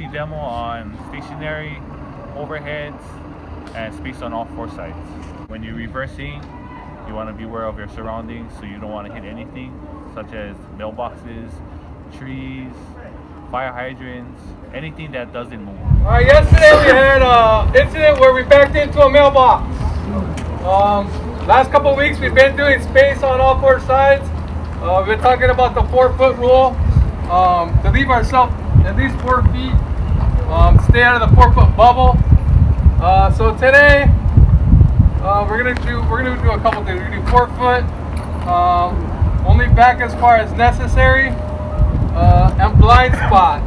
safety demo on stationary, overheads, and space on all four sides. When you're reversing, you want to be aware of your surroundings so you don't want to hit anything such as mailboxes, trees, fire hydrants, anything that doesn't move. All right, yesterday we had an incident where we backed into a mailbox. Um, last couple weeks we've been doing space on all four sides. Uh, we've been talking about the four foot rule um, to leave ourselves at least four feet, um, stay out of the four foot bubble. Uh, so today uh, we're gonna do we're gonna do a couple things. We're gonna do four foot, um, only back as far as necessary, uh, and blind spot.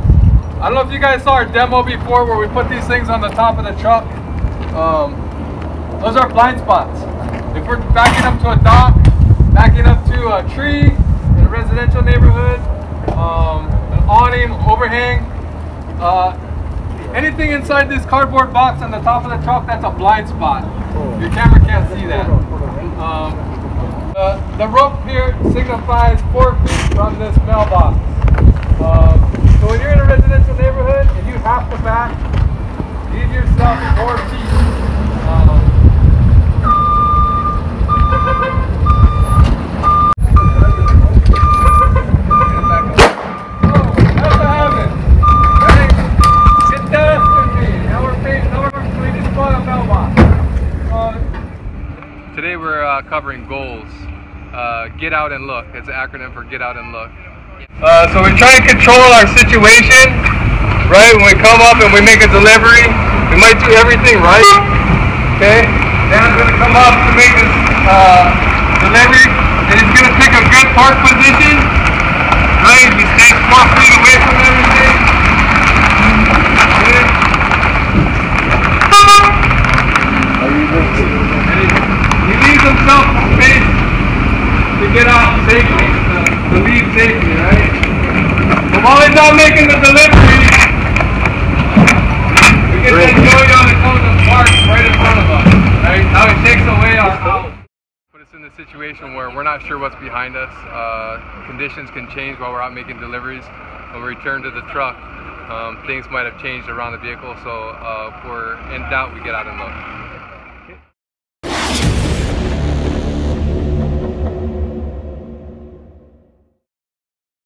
I don't know if you guys saw our demo before where we put these things on the top of the truck. Um, those are blind spots. If we're backing up to a dock, backing up to a tree in a residential neighborhood, um, an overhang, uh, anything inside this cardboard box on the top of the truck, that's a blind spot. Your camera can't see that. Um, uh, the rope here signifies four feet from this mailbox. Um, so when you're in a residential neighborhood and you have to back, leave yourself four feet. Um, Oh, that's what happened. Right? Get that with me. Now we're paying, now we're, we just bought a mailbox. Uh, Today we're uh, covering goals. Uh, get out and look. It's an acronym for get out and look. Uh, so we're trying to control our situation, right? When we come up and we make a delivery, we might do everything right, okay? Dan's gonna come up to make this uh, delivery, and he's gonna pick a good park position, right? He stays four feet away from everything. Good. And he, he leaves himself space to get out safely, to, to safely, right? But while he's not making the delivery, we get to enjoy all the cones and parks right in front of us, right? Now he takes away our out. Put us in a situation where we're not sure what's behind us. Uh, conditions can change while we're out making deliveries. When we return to the truck, um, things might have changed around the vehicle. So uh, if we're in doubt, we get out and look.